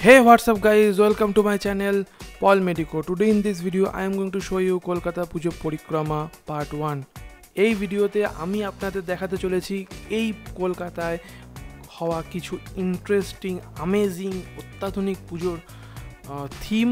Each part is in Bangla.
Hey, what's up, guys? Welcome to my channel, Paul Medico. Today in this video, I am going to show you Kolkata পুজো পরিক্রমা পার্ট ওয়ান এই ভিডিওতে আমি আপনাদের দেখাতে চলেছি এই কলকাতায় হওয়া কিছু ইন্টারেস্টিং আমেজিং অত্যাধুনিক পুজোর থিম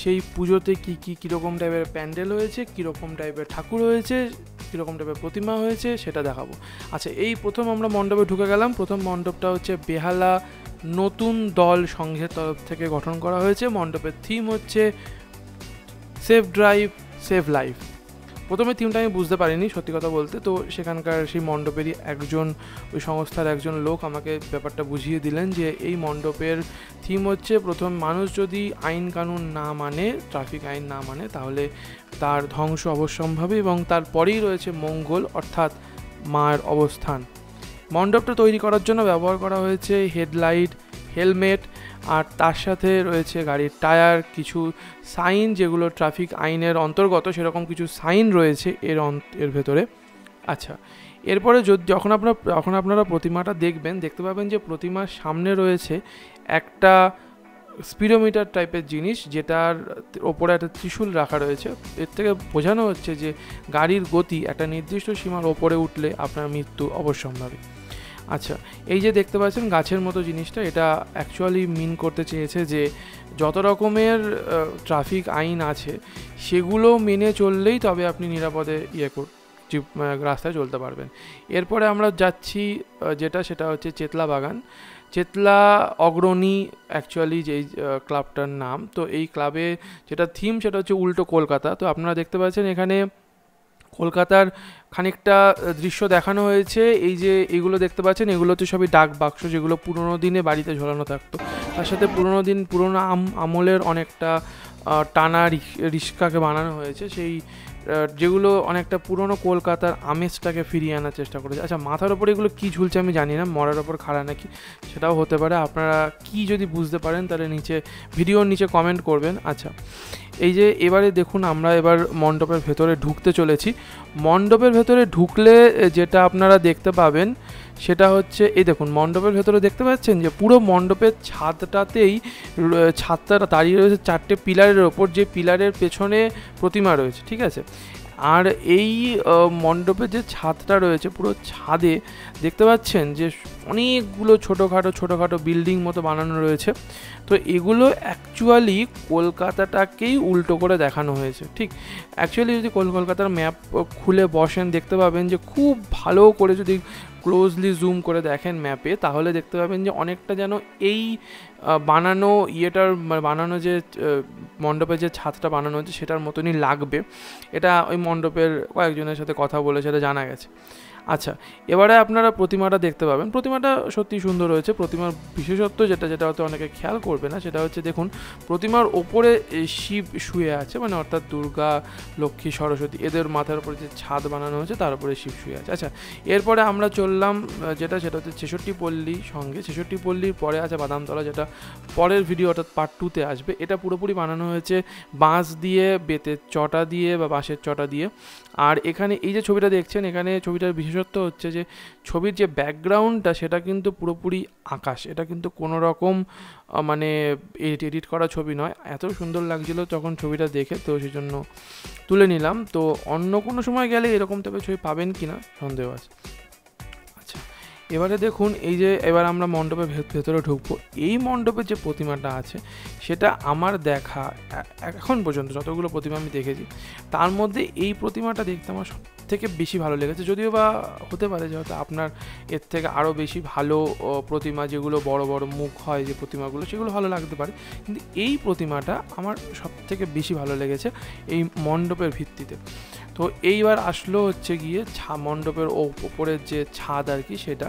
সেই পুজোতে কী কী, কীরকম টাইপের প্যান্ডেল হয়েছে, কীরকম টাইপের ঠাকুর হয়েছে কীরকম টাইপের প্রতিমা হয়েছে সেটা দেখাবো। আচ্ছা এই প্রথম আমরা মণ্ডপে ঢুকে গেলাম। প্রথম মণ্ডপটা হচ্ছে বেহালা নতুন দল সংঘের তরফ থেকে গঠন করা হয়েছে। মণ্ডপের থিম হচ্ছে সেফ ড্রাইভ সেভ লাইফ প্রথমে থিমটা আমি বুঝতে পারিনি, সত্যি কথা বলতে। তো সেখানকার সেই মণ্ডপেরই একজন, ওই সংস্থার একজন লোক আমাকে ব্যাপারটা বুঝিয়ে দিলেন যে এই মণ্ডপের থিম হচ্ছে প্রথম মানুষ যদি আইন কানুন না মানে ট্রাফিক আইন না মানে তাহলে তার ধ্বংস অবশ্যম্ভাবী এবং তারপরেই রয়েছে মঙ্গল, অর্থাৎ মার অবস্থান। মণ্ডপটা তৈরি করার জন্য ব্যবহার করা হয়েছে হেডলাইট, হেলমেট আর তার সাথে রয়েছে গাড়ির টায়ার, কিছু সাইন যেগুলো ট্রাফিক আইনের অন্তর্গত, সেরকম কিছু সাইন রয়েছে এর এর ভেতরে। আচ্ছা এরপরে যখন আপনার, যখন আপনারা প্রতিমাটা দেখবেন, দেখতে পাবেন যে প্রতিমার সামনে রয়েছে একটা স্পিডোমিটার টাইপের জিনিস, যেটার ওপরে একটা ত্রিশূল রাখা রয়েছে। এর থেকে বোঝানো হচ্ছে যে গাড়ির গতি একটা নির্দিষ্ট সীমার ওপরে উঠলে আপনার মৃত্যু অবশ্যম্ভাবী। আচ্ছা এই যে দেখতে পাচ্ছেন গাছের মতো জিনিসটা, এটা অ্যাকচুয়ালি মিন করতে চেয়েছে যে যত রকমের ট্রাফিক আইন আছে, সেগুলো মেনে চললেই তবে আপনি নিরাপদে ইয়ে কর রাস্তায় চলতে পারবেন। এরপরে আমরা যাচ্ছি যেটা, সেটা হচ্ছে চেতলা বাগান। চেতলা অগ্রণী অ্যাকচুয়ালি যেই ক্লাবটার নাম, তো এই ক্লাবে যেটা থিম সেটা হচ্ছে উল্টো কলকাতা। তো আপনারা দেখতে পাচ্ছেন এখানে কলকাতার খানিকটা দৃশ্য দেখানো হয়েছে। এই যে এগুলো দেখতে পাচ্ছেন, এগুলো তো সবই ডাক বাক্স যেগুলো পুরোনো দিনে বাড়িতে ঝোলানো থাকতো। তার সাথে পুরোনো দিন, পুরোনো আমলের অনেকটা টানা রিক্সাকে বানানো হয়েছে। সেই যেগুলো অনেকটা পুরনো কলকাতার আমেজটাকে ফিরিয়ে আনার চেষ্টা করেছে। আচ্ছা মাথার ওপরে এগুলো কী ঝুলছে আমি জানি না, মরার ওপর খাড়া নাকি, সেটাও হতে পারে। আপনারা কি যদি বুঝতে পারেন, তাহলে নিচে, ভিডিওর নিচে কমেন্ট করবেন। আচ্ছা এই যে এবারে দেখুন, আমরা এবার মণ্ডপের ভেতরে ঢুকতে চলেছি। মণ্ডপের ভেতরে ঢুকলে যেটা আপনারা দেখতে পাবেন সেটা হচ্ছে, এই দেখুন, মণ্ডপের ভেতরে দেখতে পাচ্ছেন যে পুরো মণ্ডপের ছাদটাতেই ছাদটা দাঁড়িয়ে রয়েছে চারটে পিলারের ওপর, যে পিলারের পেছনে প্রতিমা রয়েছে, ঠিক আছে? আর এই মণ্ডপের যে ছাদটা রয়েছে, পুরো ছাদে দেখতে পাচ্ছেন যে অনেকগুলো ছোটোখাটো ছোটোখাটো বিল্ডিং মতো বানানো রয়েছে। তো এগুলো অ্যাকচুয়ালি কলকাতাটাকেই উল্টো করে দেখানো হয়েছে, ঠিক? অ্যাকচুয়ালি যদি কলকাতার ম্যাপ খুলে বসেন, দেখতে পাবেন যে খুব ভালো করে যদি ক্লোজলি জুম করে দেখেন ম্যাপে তাহলে দেখতে পাবেন যে অনেকটা যেন এই বানানো ইয়েটার, বানানো যে মণ্ডপে যে ছাদটা বানানো হচ্ছে সেটার মতনই লাগবে। এটা ওই মণ্ডপের কয়েকজনের সাথে কথা বলে সেটা জানা গেছে। আচ্ছা এবারে আপনারা প্রতিমাটা দেখতে পাবেন। প্রতিমাটা সত্যি সুন্দর হয়েছে প্রতিমার বিশেষত্ব যেটা যেটা হয়তো অনেকে খেয়াল করবে না, সেটা হচ্ছে দেখুন, প্রতিমার ওপরে শিব শুয়ে আছে মানে অর্থাৎ দুর্গা, লক্ষ্মী, সরস্বতী, এদের মাথার উপরে যে ছাদ বানানো হয়েছে, তার উপরে শিব শুয়ে আছে। আচ্ছা এরপরে আমরা চললাম যেটা, সেটা হচ্ছে ছেষট্টি পল্লী সঙ্গে। ছেষট্টি পল্লীর পরে আছে বাদামতলা, যেটা পরের ভিডিও অর্থাৎ পার্ট টুতে আসবে। এটা পুরোপুরি বানানো হয়েছে বাঁশ দিয়ে, বেতের চটা দিয়ে বা বাঁশের চটা দিয়ে। আর এখানে এই যে ছবিটা দেখছেন, এখানে ছবিটার বিশেষত্ব হচ্ছে যে ছবির যে ব্যাকগ্রাউন্ডটা সেটা কিন্তু পুরোপুরি আকাশ। এটা কিন্তু কোনো রকম মানে এডিট এডিট করা ছবি নয়। এত সুন্দর লাগছিল তখন ছবিটা দেখে, তো সেই জন্য তুলে নিলাম। তো অন্য কোনো সময় গেলে এরকম টাইপের ছবি পাবেন কি না সন্দেহ আছে। এবারে দেখুন, এই যে এবার আমরা মণ্ডপের ভেতরে ঢুকবো। এই মণ্ডপের যে প্রতিমাটা আছে, সেটা আমার দেখা এখন পর্যন্ত যতগুলো প্রতিমা আমি দেখেছি, তার মধ্যে এই প্রতিমাটা দেখতে আমার সব থেকে বেশি ভালো লেগেছে। যদিও বা হতে পারে যে হয়তো আপনার এর থেকে আরও বেশি ভালো প্রতিমা যেগুলো বড় বড় মুখ হয় যে প্রতিমাগুলো, সেগুলো ভালো লাগতে পারে। কিন্তু এই প্রতিমাটা আমার সব থেকে বেশি ভালো লেগেছে এই মণ্ডপের ভিত্তিতে। তো এইবার আসলো হচ্ছে গিয়ে ছা, মণ্ডপের ওপরের যে ছাদ আর কি, সেটা।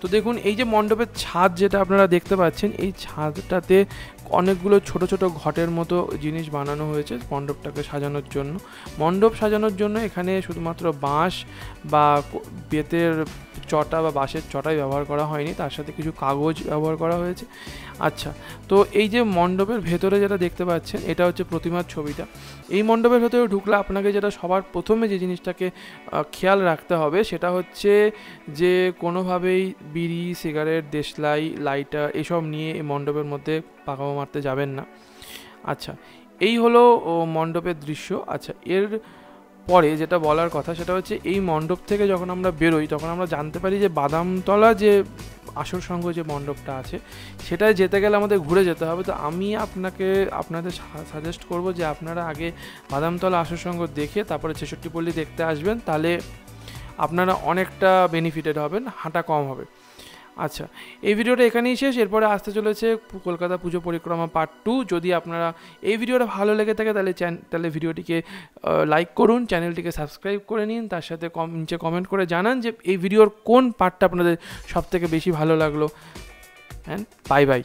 তো দেখুন, এই যে মণ্ডপের ছাদ যেটা আপনারা দেখতে পাচ্ছেন, এই ছাদটাতে অনেকগুলো ছোট ছোট ঘটের মতো জিনিস বানানো হয়েছে মণ্ডপটাকে সাজানোর জন্য। মণ্ডপ সাজানোর জন্য এখানে শুধুমাত্র বাঁশ বা বেতের চটা বা বাঁশের চটাই ব্যবহার করা হয়নি, তার সাথে কিছু কাগজ ব্যবহার করা হয়েছে। আচ্ছা তো এই যে মণ্ডপের ভেতরে যেটা দেখতে পাচ্ছেন, এটা হচ্ছে প্রতিমার ছবিটা। এই মণ্ডপের ভেতরে ঢুকলে আপনাকে যেটা সবার প্রথমে যে জিনিসটাকে খেয়াল রাখতে হবে, সেটা হচ্ছে যে কোনোভাবেই বিড়ি, সিগারেট, দেশলাই, লাইটার এসব নিয়ে এই মণ্ডপের মধ্যে পাকামো মারতে যাবেন না। আচ্ছা এই হলো মণ্ডপের দৃশ্য। আচ্ছা এর পরে যেটা বলার কথা সেটা হচ্ছে এই মণ্ডপ থেকে যখন আমরা বেরোই, তখন আমরা জানতে পারি যে বাদামতলা যে আসর সংঘ যে মণ্ডপটা আছে, সেটায় যেতে গেলে আমাদের ঘুরে যেতে হবে। তো আমি আপনাকে, আপনাদের সাজেস্ট করব যে আপনারা আগে বাদামতলা আসর সংঘ দেখে তারপরে ছেষট্টি পল্লী দেখতে আসবেন। তাহলে আপনারা অনেকটা বেনিফিটেড হবেন, হাঁটা কম হবে। আচ্ছা এই ভিডিওটা এখানেই শেষ। এরপরে আসতে চলেছে কলকাতা পুজো পরিক্রমা পার্ট টু যদি আপনারা এই ভিডিওটা ভালো লেগে থাকে, তাহলে চ্যান, তাহলে ভিডিওটিকে লাইক করুন, চ্যানেলটিকে সাবস্ক্রাইব করে নিন। তার সাথে কম, নিচে কমেন্ট করে জানান যে এই ভিডিওর কোন পার্টটা আপনাদের সবথেকে বেশি ভালো লাগল। হ্যাঁ বাই বাই